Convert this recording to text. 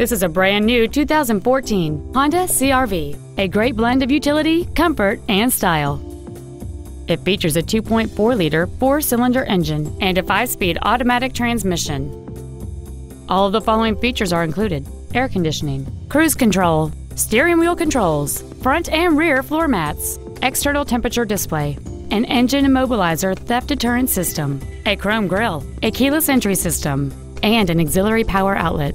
This is a brand new 2014 Honda CRV, a great blend of utility, comfort, and style. It features a 2.4 liter four cylinder engine and a five speed automatic transmission. All of the following features are included air conditioning, cruise control, steering wheel controls, front and rear floor mats, external temperature display, an engine immobilizer theft deterrent system, a chrome grille, a keyless entry system, and an auxiliary power outlet.